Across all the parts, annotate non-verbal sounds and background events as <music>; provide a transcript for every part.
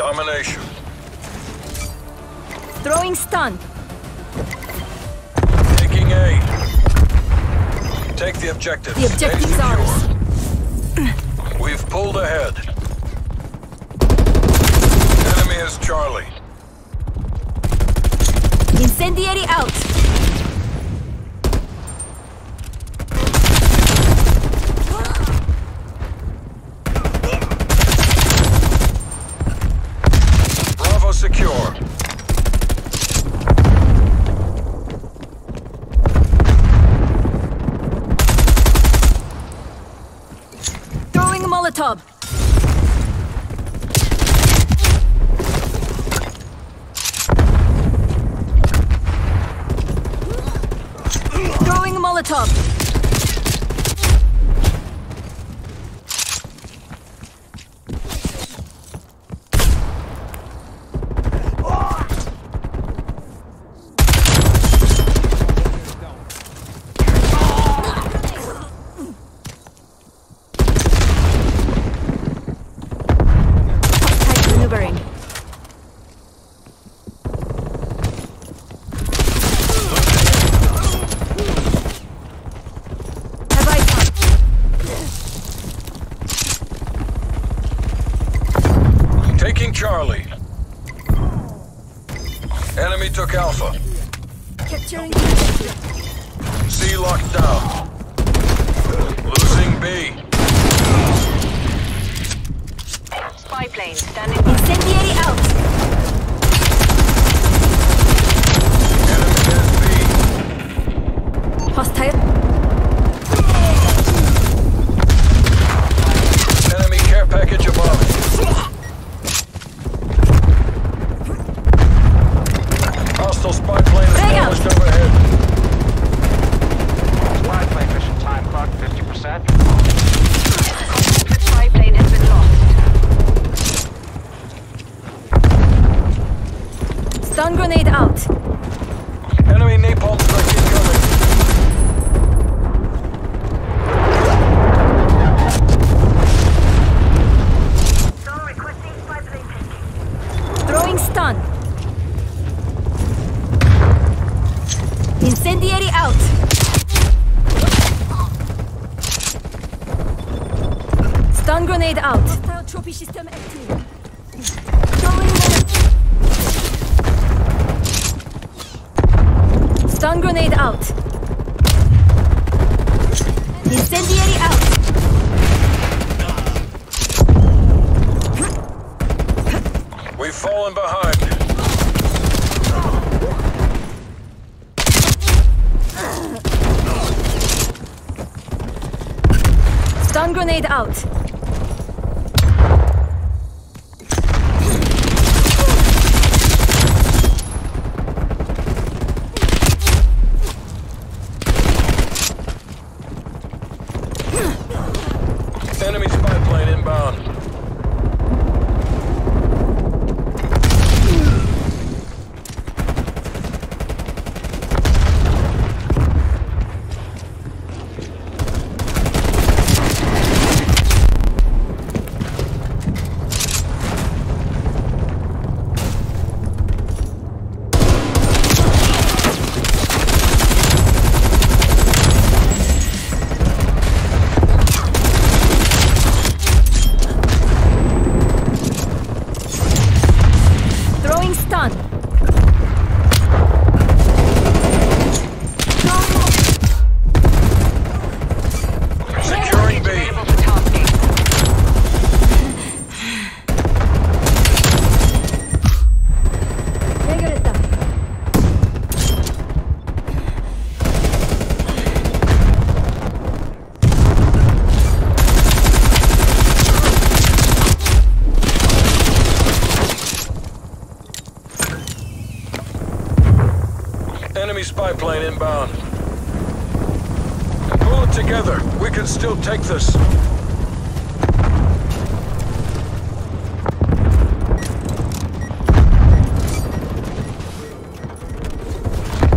Domination. Throwing stun. Taking A. Take the objective. The objective's ours. <clears throat> We've pulled ahead. Enemy is Charlie. Incendiary out. Bravo secure. Throwing Molotov. Throwing Molotov. Tight maneuvering. Taking Charlie. Enemy took Alpha. Capturing C locked down. Losing B. Spy plane standing by. Incendiary out. Enemy. Hostile. Enemy care package above. Hostile spy plane established overhead. Spy mission time clock 50%. Stun grenade out. Enemy napalm strike incoming. Throwing stun. Incendiary out. Stun grenade out. Hostile trophy system active. Stun grenade out. Incendiary out. We've fallen behind. Stun grenade out. Enemy spy plane inbound. Throwing stun. Securing B. Available for tasking. Regreta. Enemy spy plane inbound. Pull it together. We can still take this.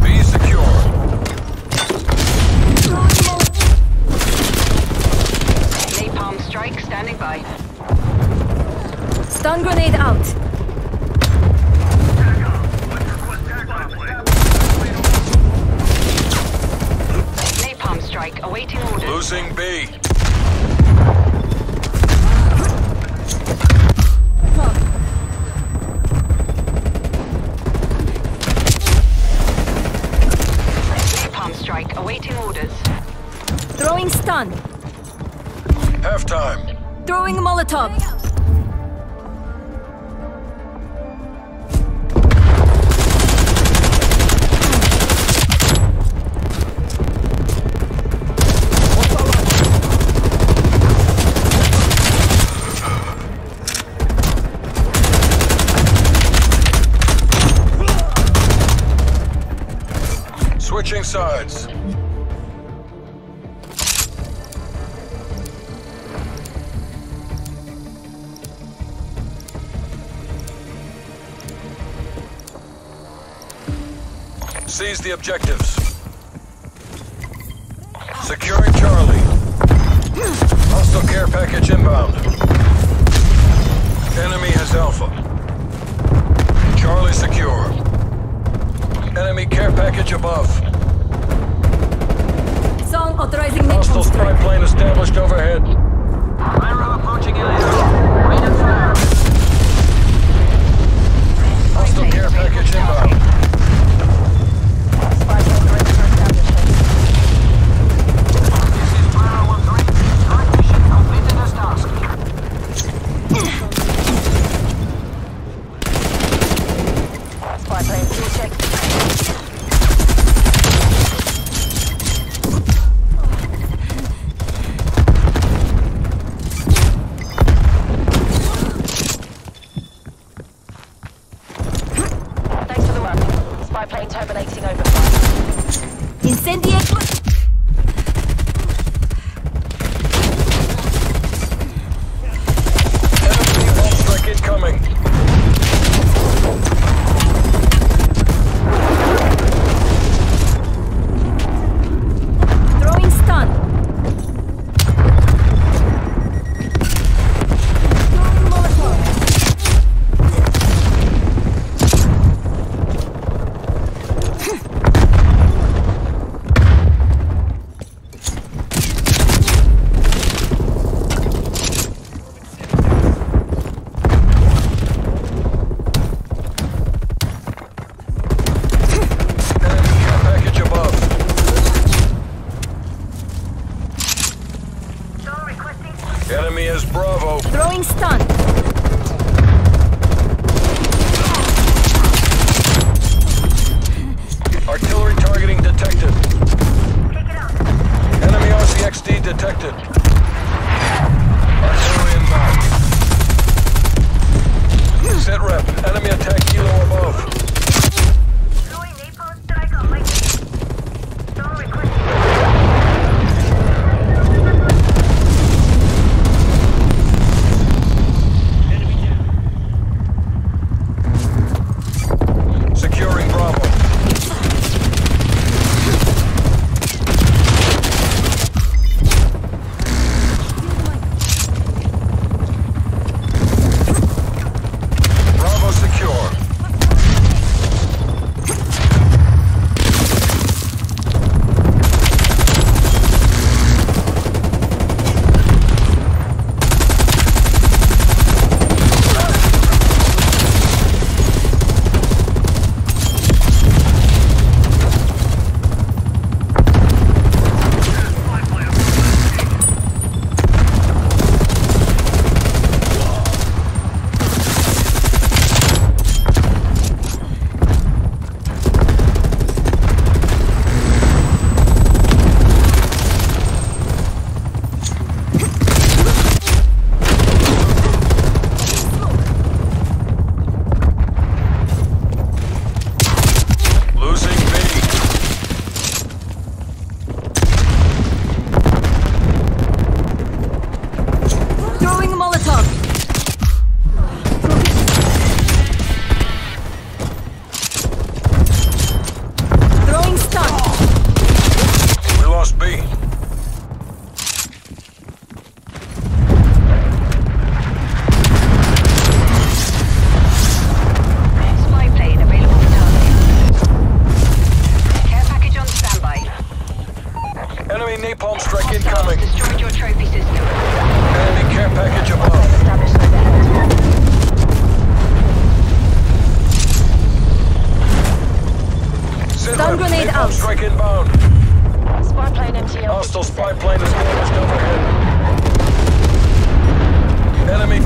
Be secure. Napalm strike standing by. Stun grenade out. Losing B. Napalm strike awaiting orders. Throwing stun. Halftime. Throwing Molotov. Switching sides. Seize the objectives. Securing Charlie. Hostile care package inbound. Enemy has Alpha. Charlie secure. Enemy care package above. Song authorizing napalm Hostile spy strike. plane established overhead. Hostile care package inbound. Spy plane check. Thanks for the work. Spy plane terminating over. Incendiate. Enemy is Bravo. Throwing stun. Artillery targeting detected. Enemy RCXD detected. Artillery inbound. Set rep. Enemy attack kilo above.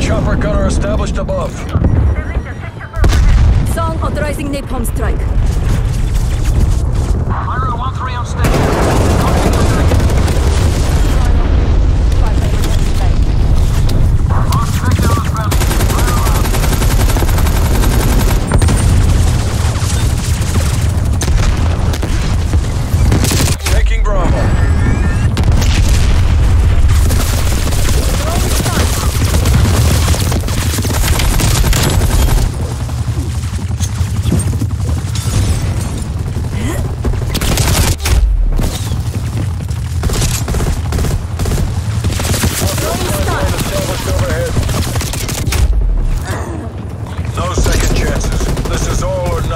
Chopper gunner established above. Song authorizing napalm strike. Spy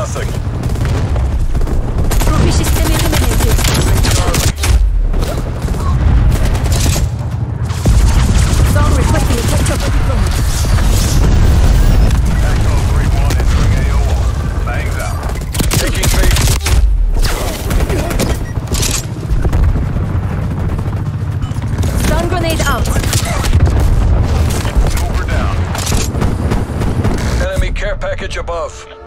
nothing. Trophy system eliminated. Song requesting a catch-up deployment. Taking. Stun grenade out. Over down. Enemy care package above.